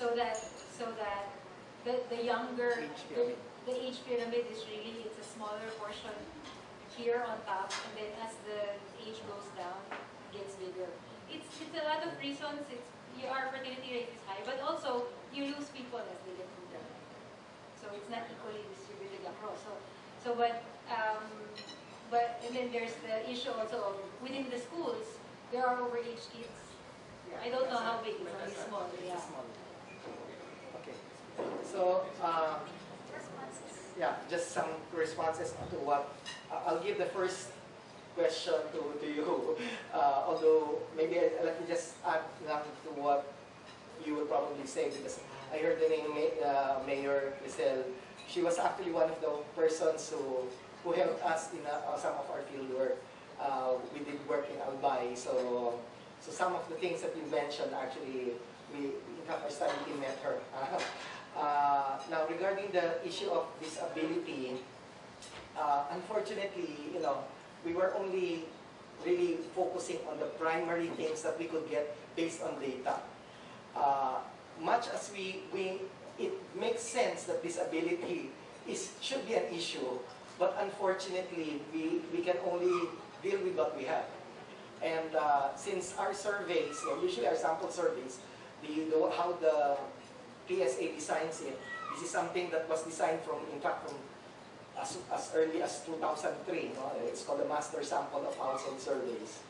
So that, so that the, the younger, the, the age pyramid is really, it's a smaller portion here on top, and then as the age goes down, it gets bigger. It's, it's a lot of reasons, it's, your fertility rate is high, but also you lose people as they get older. So it's not equally distributed across. So, so but, um, but, and then there's the issue also of within the schools, there are overage kids. I don't know how big, it's only small, yeah. Small. Okay. So, uh, yeah, just some responses to what, uh, I'll give the first question to, to you. Uh, although, maybe I, let me just add lang to what you will probably say because I heard the name Ma- uh, Mayor Lisel. She was actually one of the persons who, who helped us in uh, some of our field work. Uh, we did work in Albay, so so some of the things that you mentioned actually we in fact our study team met her. Uh, now regarding the issue of disability, uh, unfortunately, you know, we were only really focusing on the primary things that we could get based on data. Uh, much as we, we, it makes sense that disability is, should be an issue, but unfortunately, we, we can only deal with what we have. And uh, since our surveys, usually our sample surveys, the, the, how the PSA designs it, this is something that was designed from, in fact, from as, as early as 2003. No? It's called the Master Sample of Household Surveys.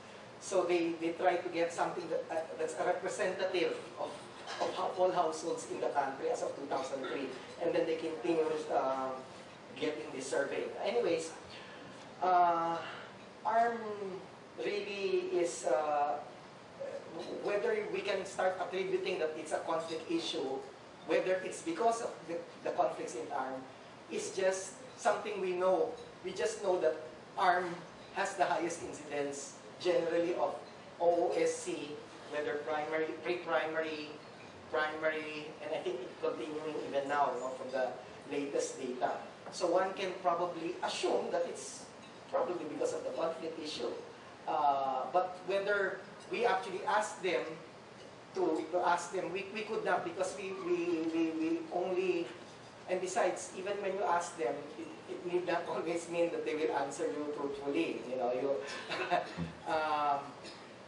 So they, they try to get something that, uh, that's representative of, of all households in the country as of 2003. And then they continue uh, getting this survey. Anyways, uh, ARMM really is, uh, whether we can start attributing that it's a conflict issue, whether it's because of the, the conflicts in ARM, is just something we know. We just know that ARM has the highest incidence generally of OOSC, whether primary, pre-primary, primary, and I think it continuing even now no, from the latest data. So one can probably assume that it's probably because of the conflict issue. Uh, but whether we actually ask them to, to ask them, we, we could not because we, we, we, we only, and besides, even when you ask them, it, it need not always mean that they will answer you truthfully. You know, you, um,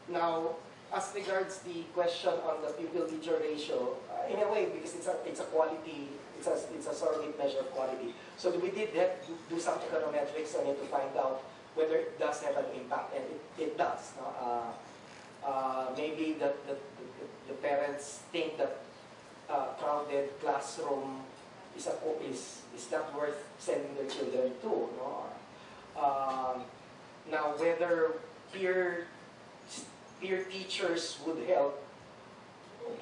now, as regards the question on the pupil-teacher ratio, uh, in a way, because it's a, it's a quality, it's a, it's a surrogate measure of quality. So we did have to do some econometrics on it to find out whether it does have an impact, and it, it does. No? Uh, uh, maybe the, the, the, parents think that uh, crowded classroom is, a, is, is not worth sending their children to. No? Um, now, whether peer, peer teachers would help,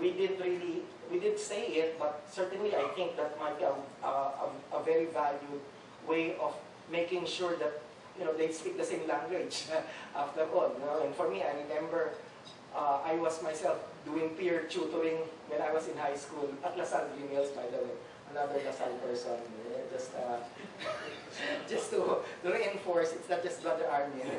we didn't really, we didn't say it, but certainly I think that might be a, a, a very valued way of making sure that you know, they speak the same language after all. And for me, I remember uh, I was myself doing peer tutoring when I was in high school at LaSalle Mills, by the way. Another LaSalle person. eh, Just, uh, just to, to reinforce, it's not just Brother Armin.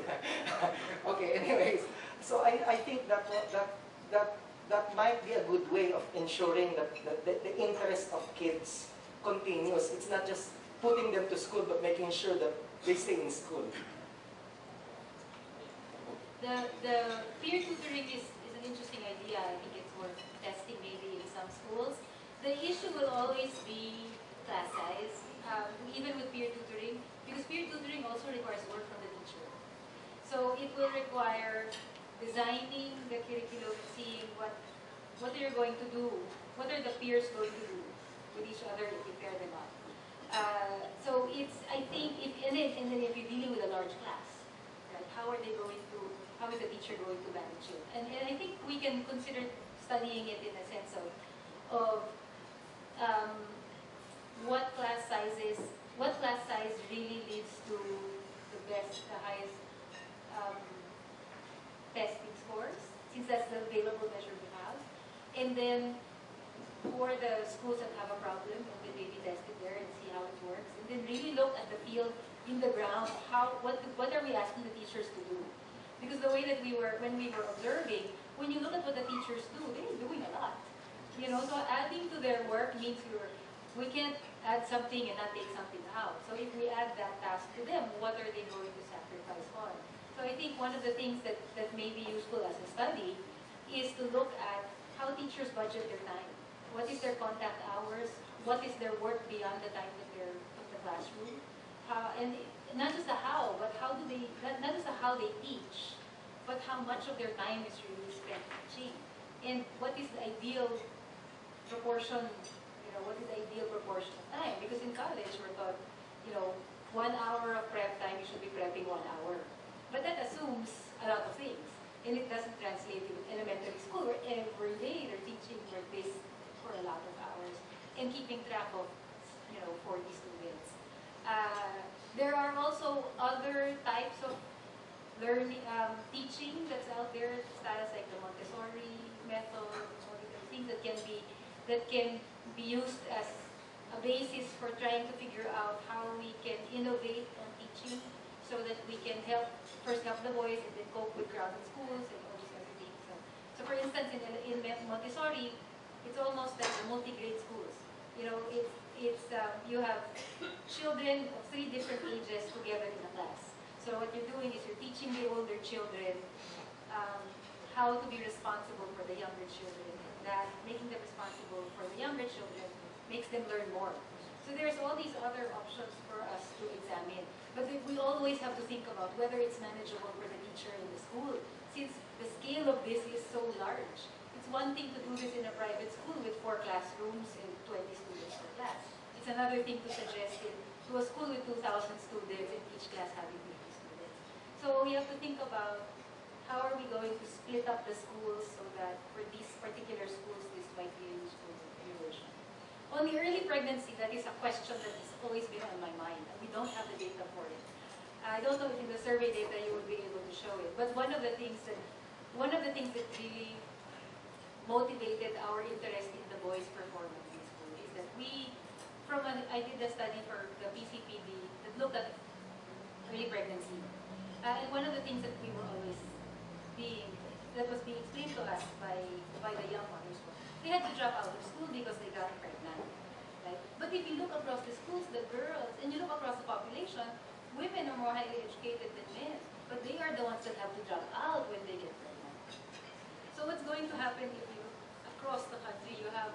okay, anyways. So I, I think that, that, that, that might be a good way of ensuring that, that the, the interest of kids continues. It's not just putting them to school, but making sure that stay in school. The, the peer tutoring is, is an interesting idea. I think it's worth testing maybe in some schools. The issue will always be class size, um, even with peer tutoring, because peer tutoring also requires work from the teacher. So it will require designing the curriculum, seeing what what they're going to do, what are the peers going to do with each other if you pair them up. Uh, so it's, I think, if, and, then, and then if you're dealing with a large class, right, how are they going to, how is the teacher going to manage it? And, and I think we can consider studying it in a sense of, of um, what class sizes, what class size really leads to the best, the highest um, testing scores, since that's the available measure we have. And then for the schools that have a problem, and then maybe test it there and see how it works. And then really look at the field in the ground, how, what, what are we asking the teachers to do? Because the way that we were, when we were observing, when you look at what the teachers do, they're doing a lot. You know, so adding to their work means you're, we can't add something and not take something out. So if we add that task to them, what are they going to sacrifice on? So I think one of the things that, that may be useful as a study is to look at how teachers budget their time. What is their contact hours? What is their work beyond the time that they're in the classroom? Uh, and not just the how, but how do they, not, not just the how they teach, but how much of their time is really spent teaching. And what is the ideal proportion, you know, what is the ideal proportion of time? Because in college, we're taught, you know, one hour of prep time, you should be prepping one hour. But that assumes a lot of things. And it doesn't translate to elementary school where every day they're teaching like this for a lot of hours and keeping track of, you know, 40 students. Uh, there are also other types of learning, um, teaching that's out there, styles like the Montessori method, things that can be that can be used as a basis for trying to figure out how we can innovate on teaching so that we can help first help the boys and then cope with crowded schools and all these other things. So, so for instance, in, in Montessori, it's almost like multi-grade schools. You know, it's, it's um, you have children of three different ages together in a class. So what you're doing is you're teaching the older children um, how to be responsible for the younger children. And that making them responsible for the younger children makes them learn more. So there's all these other options for us to examine. But we always have to think about whether it's manageable for the teacher in the school, since the scale of this is so large. It's one thing to do this in a private school with four classrooms and 20 students per class. It's another thing to suggest it to a school with 2,000 students and each class having 50 students. So we have to think about how are we going to split up the schools so that for these particular schools this might be a useful evaluation. On the early pregnancy, that is a question that has always been on my mind. We don't have the data for it. I don't know if in the survey data you will be able to show it, but one of the things that one of the things that really motivated our interest in the boys' performance in school is that we, from an, I did a study for the PCPD that looked at early pregnancy, uh, and one of the things that we were always being that was being explained to us by by the young mothers was they had to drop out of school because they got pregnant. Right? But if you look across the schools, the girls, and you look across the population, women are more highly educated than men. But they are the ones that have to drop out when they get pregnant. So what's going to happen if you, across the country, you have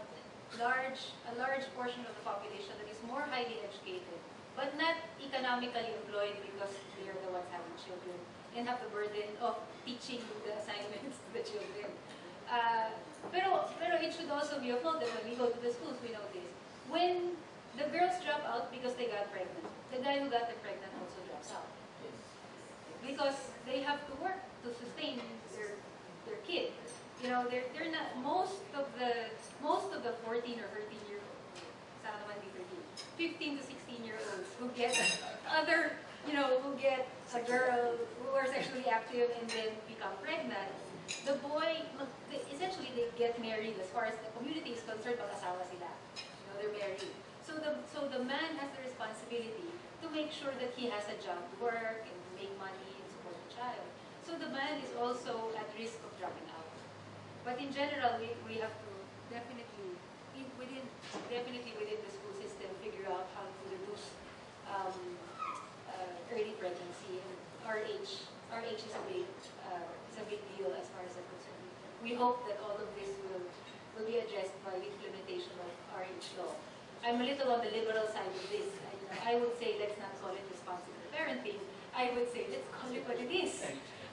large, a large portion of the population that is more highly educated, but not economically employed because they are the ones having children and have the burden of teaching the assignments to the children. Uh, pero, pero it should also be of note that when we go to the schools, we notice when the girls drop out because they got pregnant, the guy who got them pregnant also drops out. Because they have to work to sustain their their kid. You know, they're they're not most of the most of the 14 or 13 year olds, sana naman di 13, 15 to 16 year olds who get other, you know, who get a girl who are sexually active and then become pregnant the boy, essentially they get married as far as the community is concerned, mag-asawa sila. You know, they're married. So the, so the man has the responsibility to make sure that he has a job to work and make money and support the child. So the man is also at risk of dropping out. But in general, we, we have to definitely, within, definitely within the school system, figure out how to reduce um, uh, early pregnancy and RH. RH is a big uh, a big deal as far as I'm concerned. We hope that all of this will, will be addressed by the implementation of RH law. I'm a little on the liberal side of this. I, I would say let's not call it responsible parenting. I would say let's call it what it is.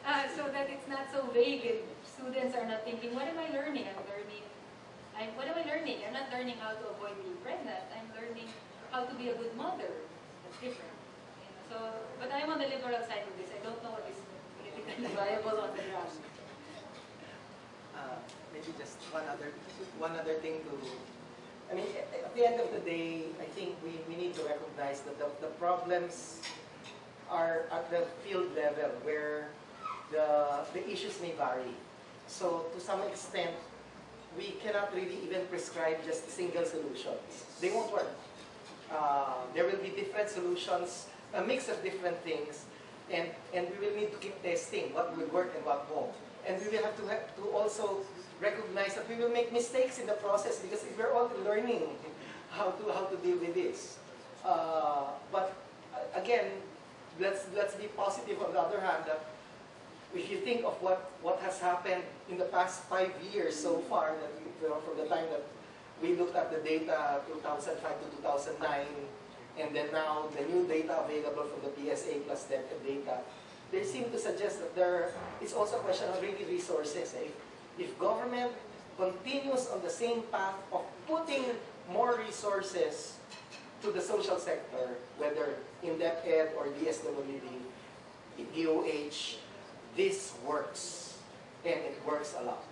Uh, so that it's not so vague and students are not thinking, what am I learning? I'm learning, I'm, what am I learning? I'm not learning how to avoid being pregnant. I'm learning how to be a good mother. That's different. You know, so, but I'm on the liberal side of this. I don't know what is viable on the ground. Uh, maybe just one other one other thing to I mean at the end of the day I think we, we need to recognize that the, the problems are at the field level where the the issues may vary. So to some extent we cannot really even prescribe just a single solutions. They won't work. Uh, there will be different solutions, a mix of different things and, and we will need to keep testing what will work and what won't. And we will have to, have to also recognize that we will make mistakes in the process because we're all learning how to how to deal with this. Uh, but uh, again, let's let's be positive on the other hand that if you think of what, what has happened in the past five years so far, that we, you know, from the time that we looked at the data 2005 to 2009, and then now the new data available from the PSA plus DECA data, they seem to suggest that there is also a question of really resources. eh? If, government continues on the same path of putting more resources to the social sector, whether in DepEd or DSWD, DOH, this works. And it works a lot.